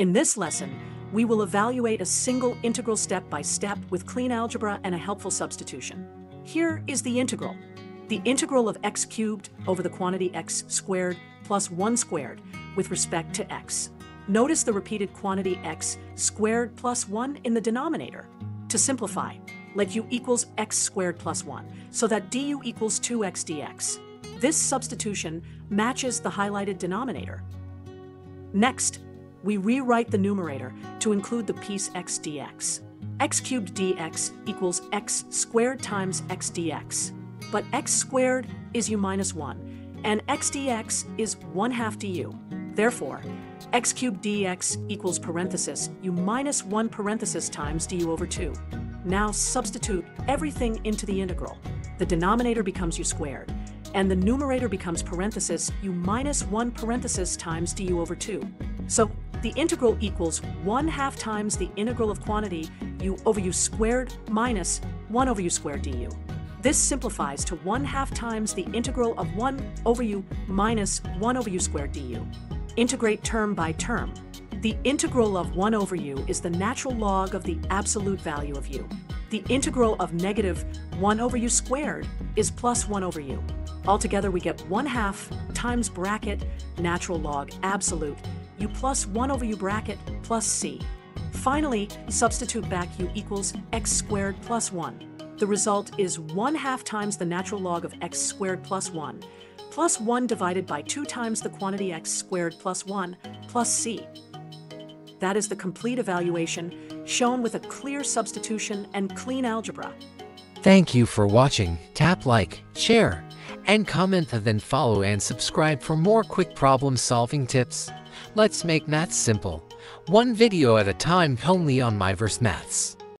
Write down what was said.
In this lesson, we will evaluate a single integral step by step with clean algebra and a helpful substitution. Here is the integral. The integral of x cubed over the quantity x squared plus 1 squared with respect to x. Notice the repeated quantity x squared plus 1 in the denominator. To simplify, let u equals x squared plus 1, so that du equals 2x dx. This substitution matches the highlighted denominator. Next, we rewrite the numerator to include the piece x dx. x cubed dx equals x squared times x dx. But x squared is u minus 1, and x dx is 1 half du. Therefore, x cubed dx equals parenthesis u minus 1 parenthesis times du over 2. Now substitute everything into the integral. The denominator becomes u squared, and the numerator becomes parenthesis u minus 1 parenthesis times du over 2. So the integral equals 1 half times the integral of quantity u over u squared minus 1 over u squared du. This simplifies to 1 half times the integral of 1 over u minus 1 over u squared du. Integrate term by term. The integral of 1 over u is the natural log of the absolute value of u. The integral of negative 1 over u squared is plus 1 over u. Altogether, we get 1 half times bracket natural log absolute u plus 1 over u bracket plus c. Finally, substitute back u equals x squared plus 1. The result is 1 half times the natural log of x squared plus 1, plus 1 divided by 2 times the quantity x squared plus 1, plus c. That is the complete evaluation, shown with a clear substitution and clean algebra. Thank you for watching. Tap like, share, and comment then follow and subscribe for more quick problem solving tips. Let's make maths simple. One video at a time only on MuyVerse Maths.